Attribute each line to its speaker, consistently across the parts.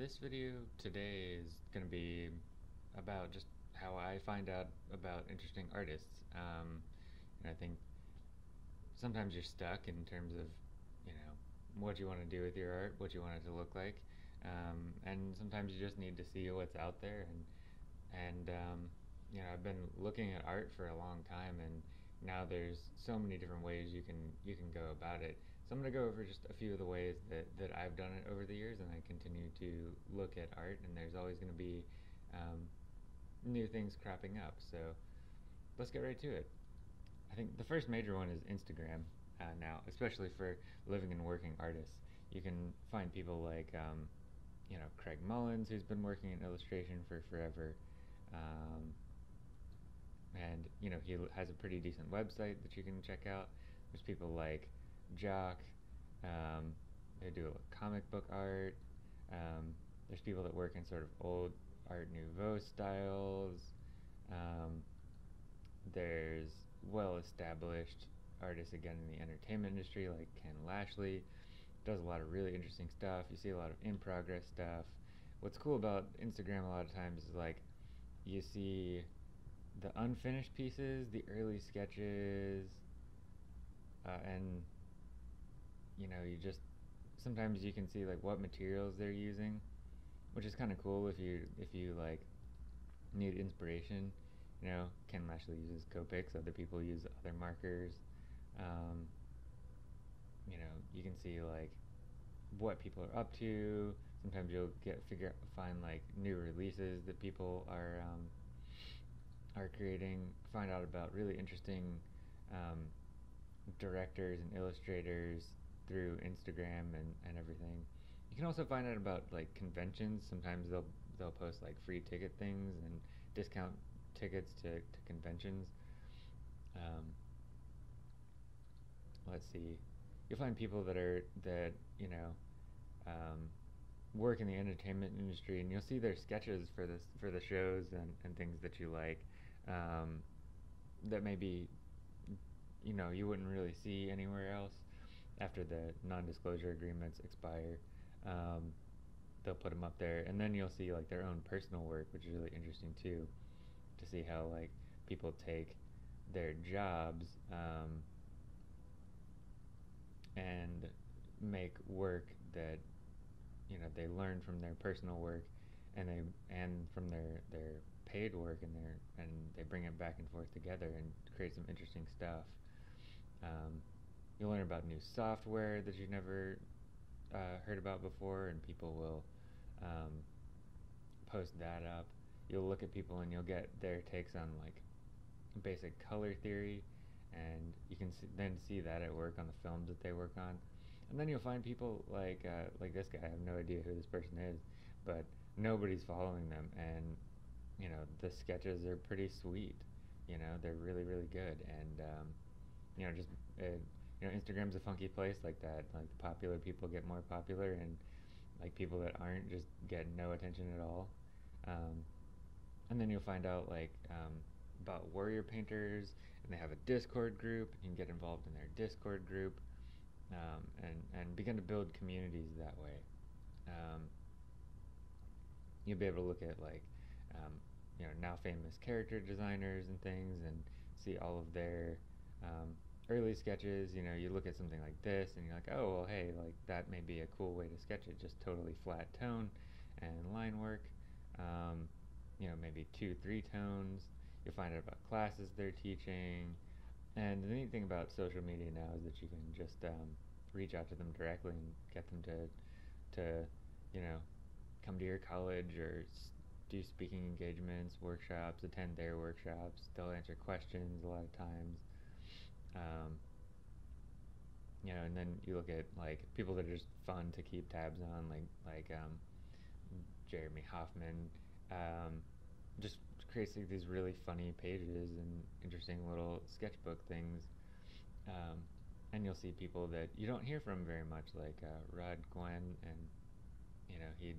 Speaker 1: this video today is going to be about just how I find out about interesting artists. Um, and I think sometimes you're stuck in terms of, you know, what you want to do with your art, what you want it to look like, um, and sometimes you just need to see what's out there. And and um, you know, I've been looking at art for a long time, and now there's so many different ways you can you can go about it. So I'm going to go over just a few of the ways that, that I've done it over the years, and I continue to look at art, and there's always going to be um, new things cropping up. So let's get right to it. I think the first major one is Instagram uh, now, especially for living and working artists. You can find people like, um, you know, Craig Mullins, who's been working in illustration for forever. Um, and, you know, he has a pretty decent website that you can check out. There's people like Jock. Um, they do comic book art. Um, there's people that work in sort of old Art Nouveau styles. Um, there's well-established artists again in the entertainment industry like Ken Lashley. Does a lot of really interesting stuff. You see a lot of in progress stuff. What's cool about Instagram a lot of times is like you see the unfinished pieces, the early sketches, uh, and you know, you just sometimes you can see like what materials they're using, which is kind of cool if you if you like need inspiration. You know, Ken Lashley uses Copics, other people use other markers. Um, you know, you can see like what people are up to. Sometimes you'll get figure find like new releases that people are um, are creating. Find out about really interesting um, directors and illustrators through Instagram and, and everything. You can also find out about like conventions. Sometimes they'll they'll post like free ticket things and discount tickets to, to conventions. Um, let's see. You'll find people that are that you know um, work in the entertainment industry, and you'll see their sketches for this for the shows and, and things that you like. Um, that maybe you know you wouldn't really see anywhere else after the non-disclosure agreements expire. Um, they'll put them up there, and then you'll see like their own personal work, which is really interesting too, to see how like people take their jobs um, and make work that you know they learn from their personal work and they and from their their paid work and their and they bring it back and forth together and create some interesting stuff. Um, You'll learn about new software that you've never uh, heard about before, and people will um, post that up. You'll look at people and you'll get their takes on like basic color theory, and you can see, then see that at work on the films that they work on. And then you'll find people like uh, like this guy. I have no idea who this person is, but nobody's following them, and you know the sketches are pretty sweet. You know they're really really good, and um, you know just. Uh, you know, Instagram's a funky place like that. Like the popular people get more popular, and like people that aren't just get no attention at all. Um, and then you'll find out like um, about warrior painters, and they have a Discord group. You can get involved in their Discord group, um, and and begin to build communities that way. Um, you'll be able to look at like um, you know now famous character designers and things, and see all of their um, early sketches, you know, you look at something like this and you're like, oh, well, hey, like that may be a cool way to sketch it, just totally flat tone and line work. Um, you know, maybe two, three tones. You'll find out about classes they're teaching. And the neat thing about social media now is that you can just um, reach out to them directly and get them to, to, you know, come to your college or do speaking engagements, workshops, attend their workshops. They'll answer questions a lot of times. Um, you know, and then you look at like people that are just fun to keep tabs on, like like um, Jeremy Hoffman. Um, just creates like, these really funny pages and interesting little sketchbook things. Um, and you'll see people that you don't hear from very much, like uh, Rod Gwen, and you know he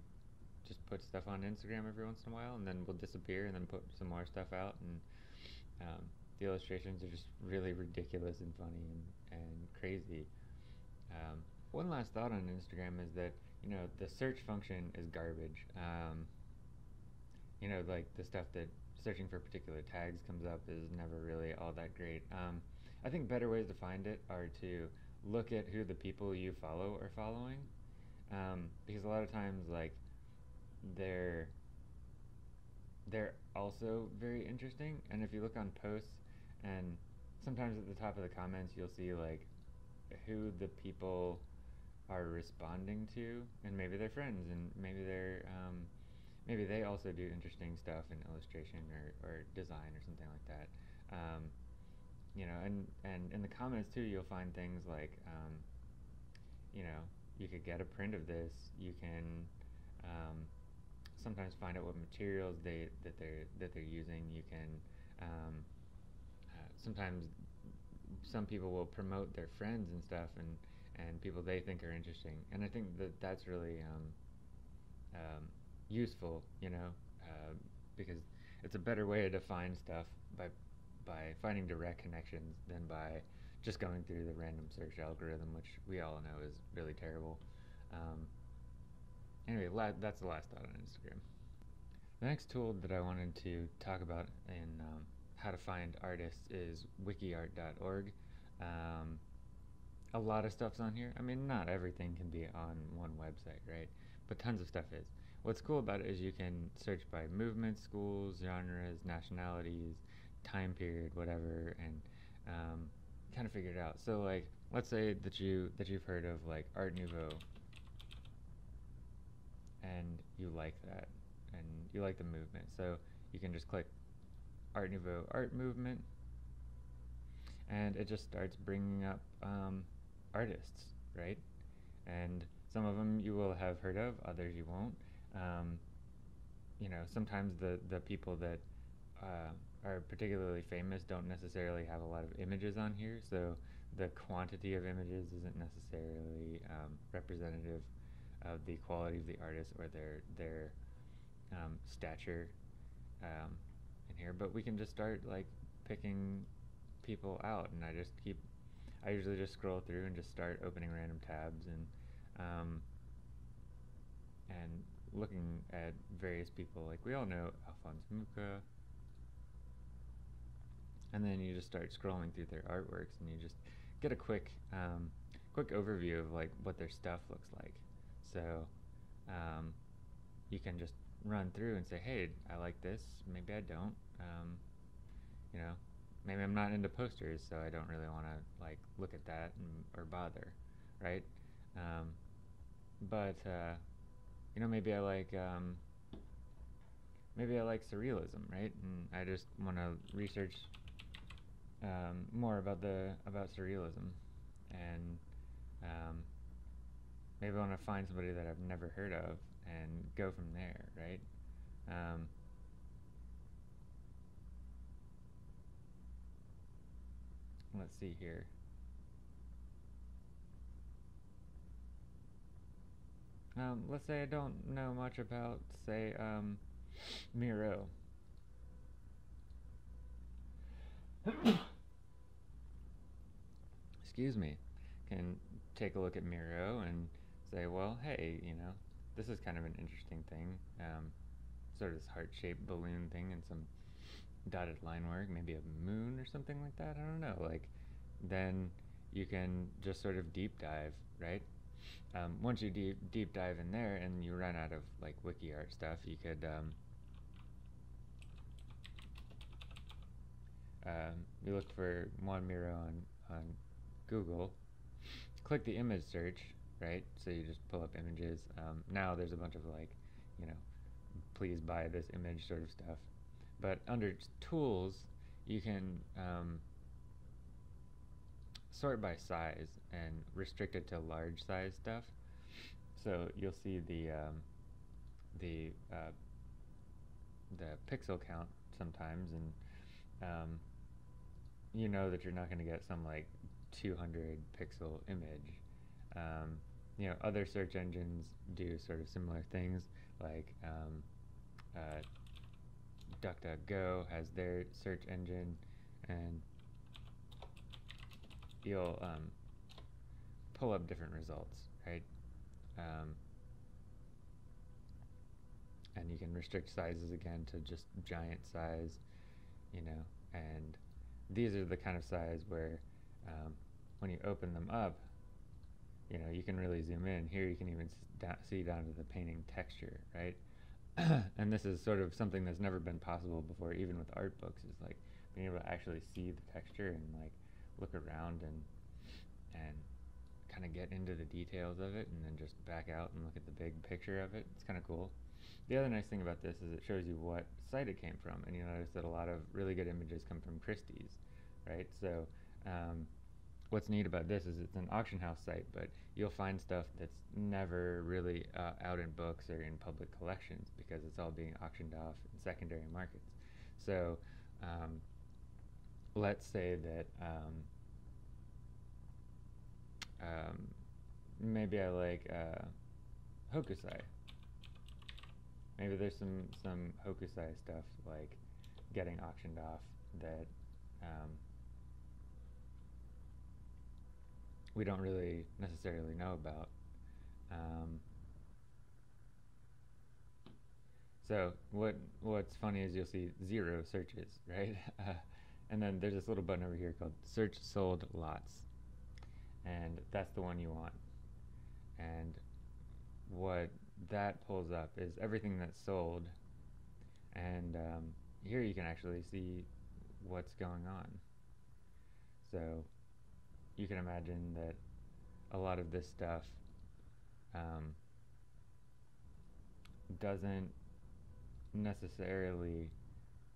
Speaker 1: just puts stuff on Instagram every once in a while, and then will disappear, and then put some more stuff out, and um, the illustrations are just really ridiculous and funny and, and crazy. Um, one last thought on Instagram is that you know, the search function is garbage. Um, you know, like the stuff that searching for particular tags comes up is never really all that great. Um, I think better ways to find it are to look at who the people you follow are following, um, because a lot of times like they're they're also very interesting. And if you look on posts, and sometimes at the top of the comments, you'll see like who the people are responding to, and maybe they're friends, and maybe they're um, maybe they also do interesting stuff in illustration or, or design or something like that. Um, you know, and, and in the comments too, you'll find things like, um, you know, you could get a print of this. You can um, sometimes find out what materials they that they're that they're using. You can um, sometimes some people will promote their friends and stuff and and people they think are interesting. And I think that that's really um, um, useful, you know, uh, because it's a better way to find stuff by by finding direct connections than by just going through the random search algorithm, which we all know is really terrible. Um, anyway, that's the last thought on Instagram. The next tool that I wanted to talk about in um, how to find artists is wikiart.org. Um, a lot of stuff's on here. I mean, not everything can be on one website, right? But tons of stuff is. What's cool about it is you can search by movement, schools, genres, nationalities, time period, whatever, and um, kind of figure it out. So, like, let's say that you that you've heard of like Art Nouveau, and you like that, and you like the movement. So you can just click Art Nouveau art movement, and it just starts bringing up um, artists, right? And some of them you will have heard of, others you won't. Um, you know, sometimes the, the people that uh, are particularly famous don't necessarily have a lot of images on here, so the quantity of images isn't necessarily um, representative of the quality of the artist or their their um, stature um, here. But we can just start like picking people out, and I just keep I usually just scroll through and just start opening random tabs and um, and looking at various people. Like we all know Alphonse Mucha. And then you just start scrolling through their artworks, and you just get a quick, um, quick overview of like what their stuff looks like. So um, you can just run through and say, "Hey, I like this. Maybe I don't." Um, you know, maybe I'm not into posters, so I don't really want to like look at that and, or bother, right? Um, but uh, you know, maybe I like um, maybe I like surrealism, right? And I just want to research um, more about the about surrealism, and um, maybe I want to find somebody that I've never heard of and go from there, right? Let's see here. Um, let's say I don't know much about, say, um, Miro. Excuse me. Can take a look at Miro and say, well, hey, you know, this is kind of an interesting thing. Um, sort of this heart-shaped balloon thing and some dotted line work, maybe a moon or something like that. I don't know. Like, then you can just sort of deep dive, right? Um, once you deep deep dive in there and you run out of like wiki art stuff, you could um, um, you look for Juan Miro on on Google, click the image search, right? So you just pull up images. Um, now there's a bunch of like, you know, please buy this image sort of stuff. But under tools, you can um, sort by size and restrict it to large size stuff. So you'll see the um, the uh, the pixel count sometimes, and um, you know that you're not going to get some like 200 pixel image. Um, you know, other search engines do sort of similar things, like um, uh, DuckDuckGo has their search engine, and you'll um, pull up different results, right? Um, and you can restrict sizes again to just giant size, you know, and these are the kind of size where um, when you open them up, you know, you can really zoom in. Here you can even see down to the painting texture, right? and this is sort of something that's never been possible before, even with art books, is like being able to actually see the texture and like look around and and kind of get into the details of it and then just back out and look at the big picture of it. It's kind of cool. The other nice thing about this is it shows you what site it came from, and you notice that a lot of really good images come from Christie's, right? So um, what's neat about this is it's an auction house site, but you'll find stuff that's never really uh, out in books or in public collections because it's all being auctioned off in secondary markets. So um, let's say that um, um, maybe I like uh, Hokusai. Maybe there's some some Hokusai stuff like getting auctioned off that um, we don't really necessarily know about. Um, so what what's funny is you'll see zero searches, right? And then there's this little button over here called Search Sold Lots, and that's the one you want. And what that pulls up is everything that's sold, and um, here you can actually see what's going on. So you can imagine that a lot of this stuff um, doesn't necessarily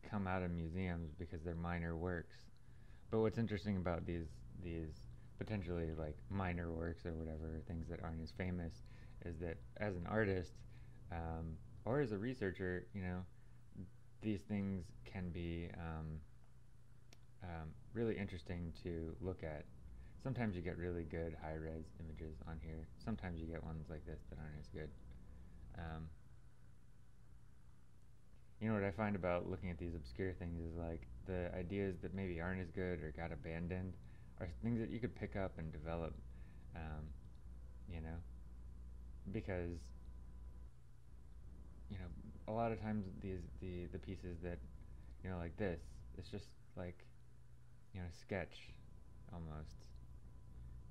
Speaker 1: come out of museums because they're minor works. But what's interesting about these these potentially like minor works or whatever things that aren't as famous is that as an artist um, or as a researcher, you know, these things can be um, um, really interesting to look at sometimes you get really good high res images on here. Sometimes you get ones like this that aren't as good. Um, you know what I find about looking at these obscure things is like the ideas that maybe aren't as good or got abandoned are things that you could pick up and develop. Um, you know, because you know a lot of times these the the pieces that you know like this it's just like you know sketch almost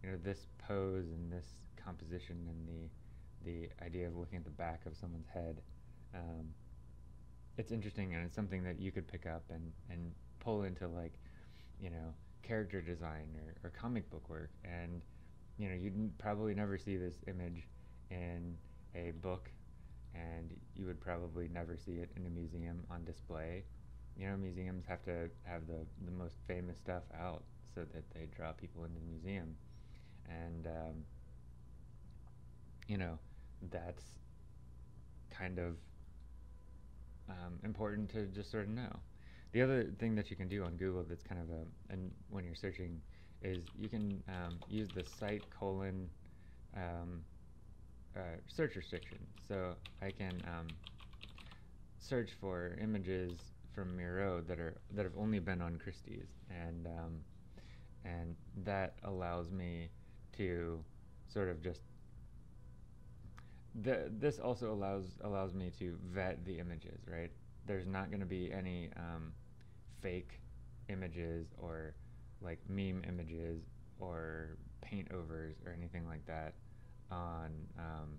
Speaker 1: you know this pose and this composition and the the idea of looking at the back of someone's head um, it's interesting and it's something that you could pick up and and pull into like you know character design or, or comic book work. And you know you'd probably never see this image in a book and you would probably never see it in a museum on display. You know museums have to have the the most famous stuff out so that they draw people into the museum and um, you know that's kind of um, important to just sort of know. The other thing that you can do on Google that's kind of a and when you're searching is you can um, use the site colon um, uh, search restriction. So I can um, search for images from Miro that are that have only been on Christie's, and um, and that allows me to sort of just the, this also allows allows me to vet the images, right? There's not going to be any um, fake images or like meme images or paint overs or anything like that on um,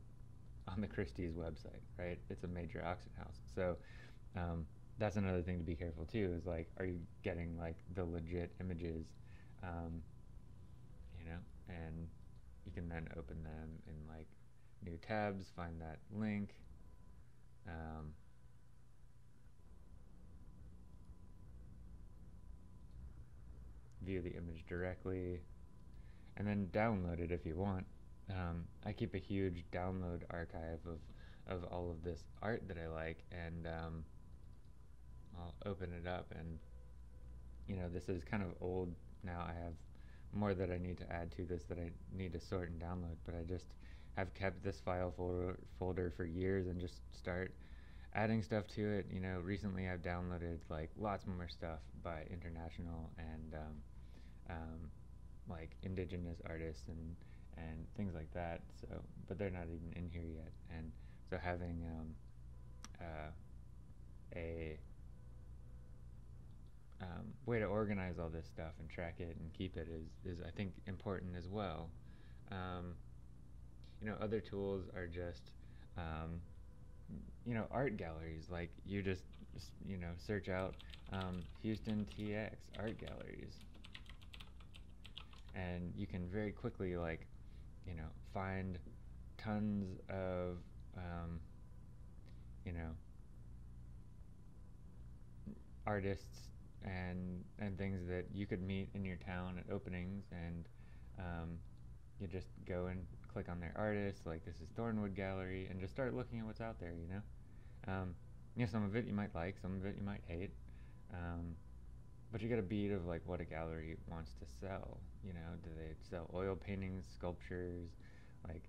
Speaker 1: on the Christie's website, right? It's a major auction house, so um, that's another thing to be careful too. Is like, are you getting like the legit images? And you can then open them in like new tabs, find that link. Um, view the image directly, and then download it if you want. Um, I keep a huge download archive of, of all of this art that I like, and um, I'll open it up, and you know, this is kind of old now. I have more that I need to add to this that I need to sort and download, but I just have kept this file folder, folder for years and just start adding stuff to it. You know, recently I've downloaded like lots more stuff by international and um, um, like indigenous artists and and things like that. So, but they're not even in here yet. And so having um, uh, a um, way to organize all this stuff and track it and keep it is, is I think important as well. Um, you know, other tools are just, um, you know, art galleries. Like you just, you know, search out um, Houston TX art galleries, and you can very quickly like, you know, find tons of, um, you know, artists and and things that you could meet in your town at openings and um, you just go and click on their artists like this is Thornwood Gallery and just start looking at what's out there you know? Um, you know some of it you might like some of it you might hate um, but you get a beat of like what a gallery wants to sell you know? Do they sell oil paintings sculptures? Like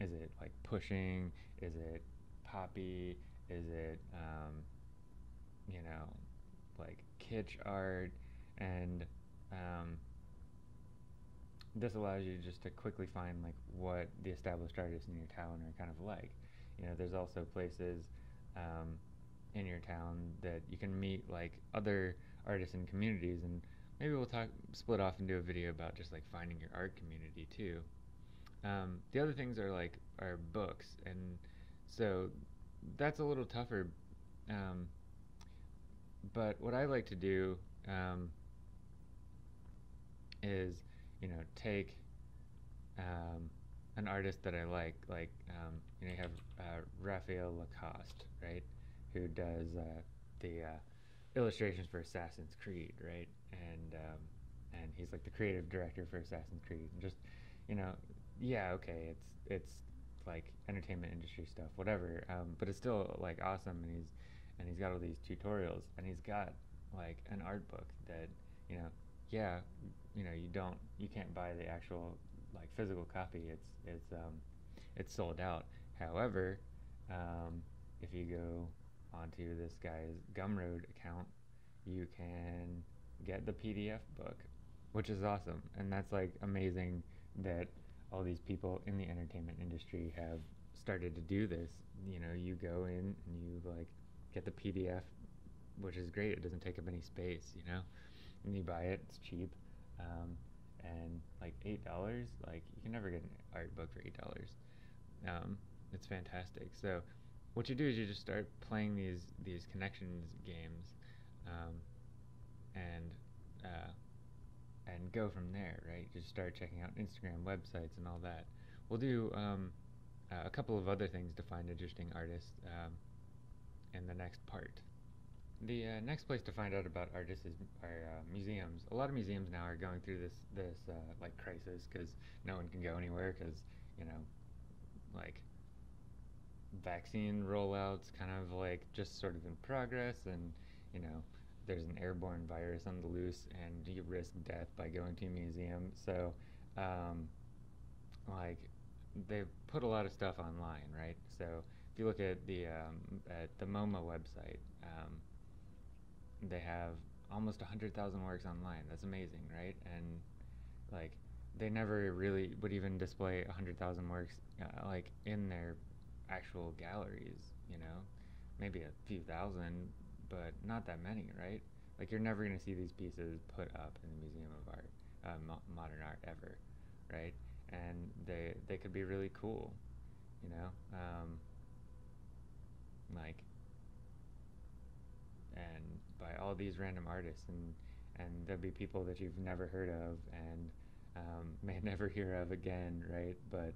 Speaker 1: is it like pushing? Is it poppy? Is it um, you know like kitsch art and um, this allows you just to quickly find like what the established artists in your town are kind of like. You know there's also places um, in your town that you can meet like other artists and communities and maybe we'll talk split off and do a video about just like finding your art community too. Um, the other things are like are books and so that's a little tougher um, but what I like to do um, is, you know, take um, an artist that I like, like um, you know, you have uh, Raphael Lacoste, right, who does uh, the uh, illustrations for Assassin's Creed, right, and um, and he's like the creative director for Assassin's Creed, and just, you know, yeah, okay, it's it's like entertainment industry stuff, whatever, um, but it's still like awesome, and he's and he's got all these tutorials and he's got like an art book that you know yeah you know you don't you can't buy the actual like physical copy. It's it's um it's sold out. However um, if you go onto this guy's gumroad account you can get the pdf book which is awesome. And that's like amazing that all these people in the entertainment industry have started to do this. You know you go in and you like get the PDF, which is great. It doesn't take up any space, you know. And you buy it; it's cheap, um, and like eight dollars. Like you can never get an art book for eight dollars. Um, it's fantastic. So, what you do is you just start playing these these connections games, um, and uh, and go from there. Right? Just start checking out Instagram websites and all that. We'll do um, uh, a couple of other things to find interesting artists. Um, in the next part. The uh, next place to find out about artists is are uh, museums. A lot of museums now are going through this this uh, like crisis because no one can go anywhere because you know like vaccine rollouts kind of like just sort of in progress and you know there's an airborne virus on the loose and you risk death by going to a museum so um, like they've put a lot of stuff online right so if you look at the um, at the MoMA website, um, they have almost hundred thousand works online. That's amazing, right? And like they never really would even display hundred thousand works uh, like in their actual galleries. You know, maybe a few thousand, but not that many, right? Like you're never gonna see these pieces put up in the Museum of Art, uh, mo- modern art ever, right? And they they could be really cool, you know. Um, like and by all these random artists and and there'll be people that you've never heard of and um, may never hear of again right? But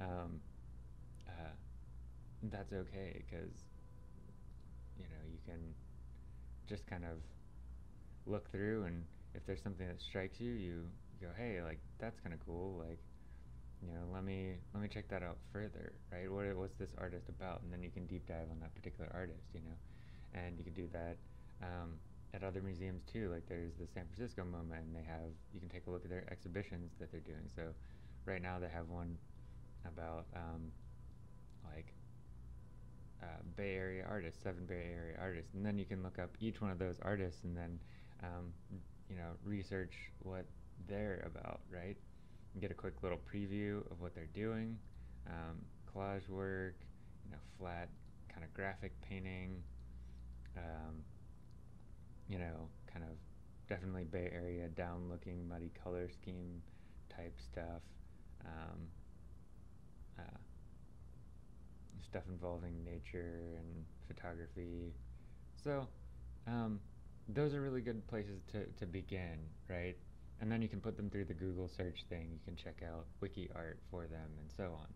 Speaker 1: um, uh, that's okay because you know you can just kind of look through and if there's something that strikes you you go hey like that's kind of cool like you know, let me let me check that out further, right? What what's this artist about? And then you can deep dive on that particular artist, you know, and you can do that um, at other museums too. Like there's the San Francisco MoMA, and they have you can take a look at their exhibitions that they're doing. So right now they have one about um, like uh, Bay Area artists, seven Bay Area artists, and then you can look up each one of those artists and then um, you know research what they're about, right? Get a quick little preview of what they're doing. Um, collage work, you know, flat kind of graphic painting, um, you know, kind of definitely Bay Area down looking muddy color scheme type stuff. Um, uh, stuff involving nature and photography. So, um, those are really good places to, to begin, right? And then you can put them through the Google search thing. You can check out wiki art for them and so on.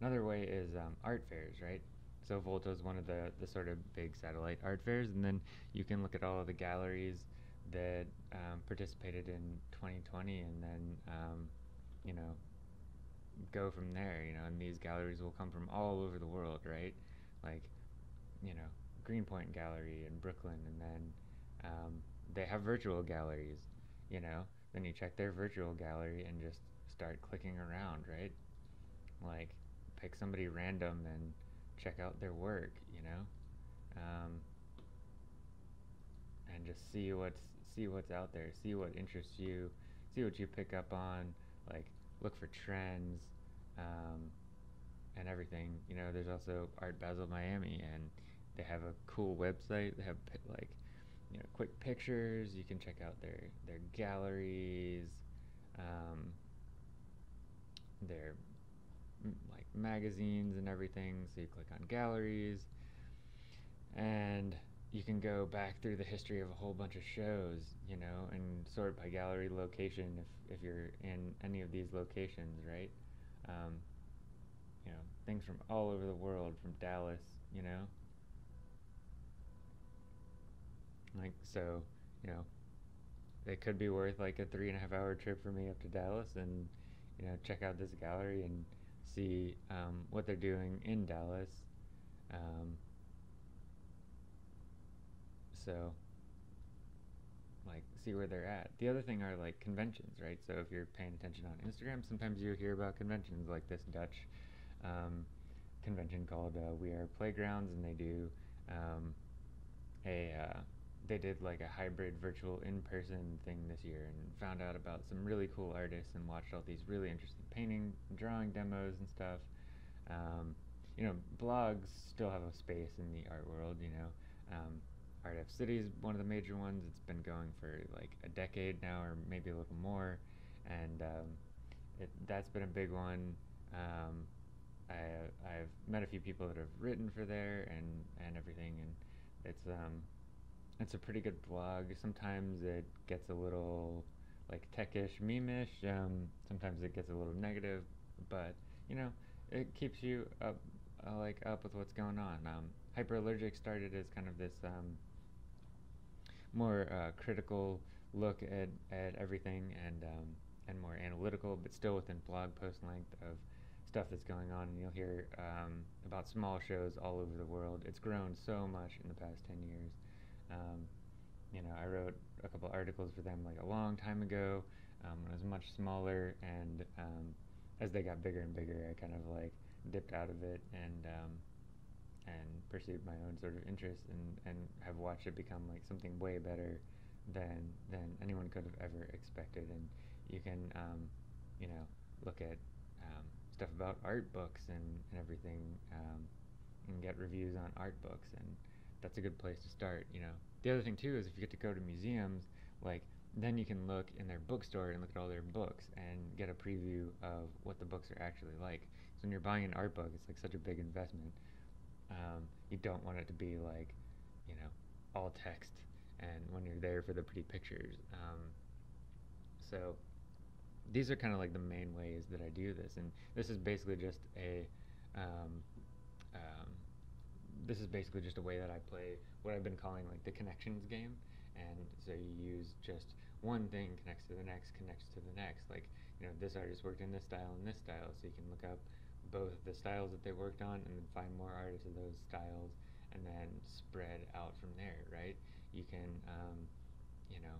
Speaker 1: Another way is um, art fairs, right? So Volta is one of the, the sort of big satellite art fairs, and then you can look at all of the galleries that um, participated in 2020, and then um, you know go from there. You know, and these galleries will come from all over the world, right? Like, you know, Greenpoint Gallery in Brooklyn, and then um, they have virtual galleries. You know, then you check their virtual gallery and just start clicking around, right? Like, pick somebody random and check out their work, you know, um, and just see what's see what's out there, see what interests you, see what you pick up on, like look for trends, um, and everything. You know, there's also Art Basel Miami, and they have a cool website. They have like you know quick pictures. You can check out their their galleries, um, their like magazines and everything. So you click on galleries, and you can go back through the history of a whole bunch of shows, you know, and sort by gallery location if, if you're in any of these locations, right? Um, you know, things from all over the world, from Dallas, you know. Like, so, you know, it could be worth like a three and a half hour trip for me up to Dallas and, you know, check out this gallery and see um, what they're doing in Dallas. Um, so, like, see where they're at. The other thing are like conventions, right? So if you're paying attention on Instagram, sometimes you hear about conventions like this Dutch um, convention called uh, We Are Playgrounds, and they do um, a uh, they did like a hybrid virtual in-person thing this year and found out about some really cool artists and watched all these really interesting painting drawing demos and stuff. Um, you know blogs still have a space in the art world you know. Um, art f city is one of the major ones. It's been going for like a decade now or maybe a little more. And um, it, that's been a big one. Um, I, I've met a few people that have written for there and, and everything. And it's um, it's a pretty good blog. Sometimes it gets a little like techish, memeish. Um, sometimes it gets a little negative, but you know, it keeps you up, uh, like up with what's going on. Um, Hyperallergic started as kind of this um, more uh, critical look at, at everything and um, and more analytical, but still within blog post length of stuff that's going on. And you'll hear um, about small shows all over the world. It's grown so much in the past ten years. Um, you know, I wrote a couple articles for them like a long time ago um, when it was much smaller, and um, as they got bigger and bigger, I kind of like dipped out of it and um, and pursued my own sort of interests and, and have watched it become like something way better than than anyone could have ever expected. And you can um, you know look at um, stuff about art books and, and everything and get reviews on art books and that's a good place to start. You know, the other thing too is if you get to go to museums, like then you can look in their bookstore and look at all their books and get a preview of what the books are actually like. So when you're buying an art book, it's like such a big investment. Um, you don't want it to be like, you know, all text, and when you're there for the pretty pictures. Um, so these are kind of like the main ways that I do this, and this is basically just a um, um, this is basically just a way that I play what I've been calling like the connections game. And so you use just one thing connects to the next, connects to the next. Like, you know, this artist worked in this style and this style, so you can look up both the styles that they worked on and then find more artists of those styles and then spread out from there, right? You can, um, you know,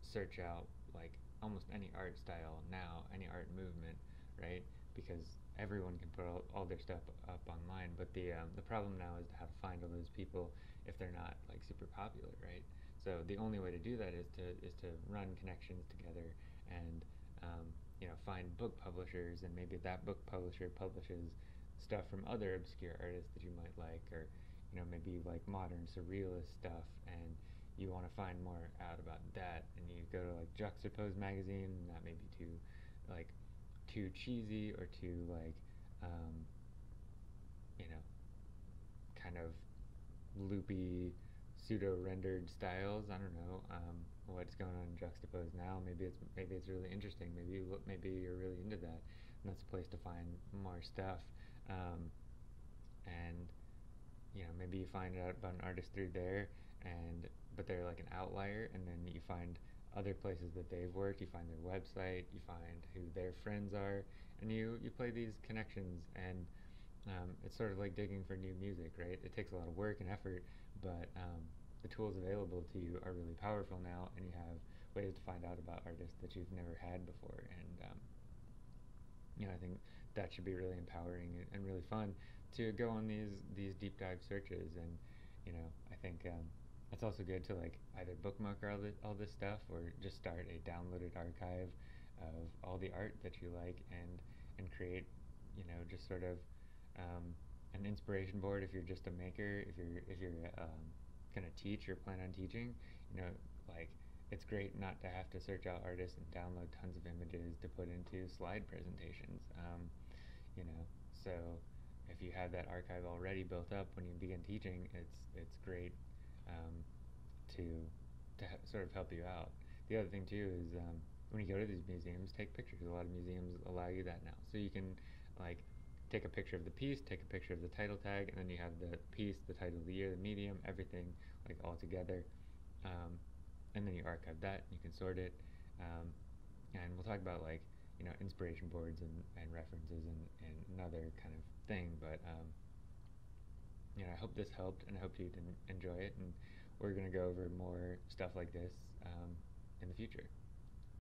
Speaker 1: search out like almost any art style now, any art movement, right? Because everyone can put all, all their stuff up online. But the um, the problem now is how to find all those people if they're not like super popular, right? So the only way to do that is to is to run connections together and um, you know find book publishers and maybe that book publisher publishes stuff from other obscure artists that you might like or you know maybe you like modern surrealist stuff and you want to find more out about that and you go to like Juxtapoz magazine and that may be too like too cheesy or too like um, you know kind of loopy pseudo rendered styles. I don't know um, what's going on in Juxtapoz now. Maybe it's maybe it's really interesting. Maybe you, look, maybe you're really into that, and that's a place to find more stuff. Um, and you know maybe you find out about an artist through there, and but they're like an outlier, and then you find other places that they've worked. You find their website. You find who their friends are, and you you play these connections and. Um, it's sort of like digging for new music, right? It takes a lot of work and effort, but um, the tools available to you are really powerful now, and you have ways to find out about artists that you've never had before. And um, you know, I think that should be really empowering and, really fun to go on these these deep dive searches. And you know, I think um, it's also good to like either bookmark all this, all this stuff or just start a downloaded archive of all the art that you like and and create, you know, just sort of um, an inspiration board if you're just a maker, if you're if you're um, gonna teach or plan on teaching, you know, like it's great not to have to search out artists and download tons of images to put into slide presentations. Um, you know, so if you have that archive already built up when you begin teaching, it's it's great um, to to sort of help you out. The other thing too is um, when you go to these museums, take pictures. A lot of museums allow you that now, so you can like take a picture of the piece, take a picture of the title tag, and then you have the piece, the title of the year, the medium, everything like all together. Um, and then you archive that, you can sort it. Um, and we'll talk about like, you know, inspiration boards and, and references and, and another kind of thing. But, um, you know, I hope this helped and I hope you did enjoy it. And we're going to go over more stuff like this um, in the future.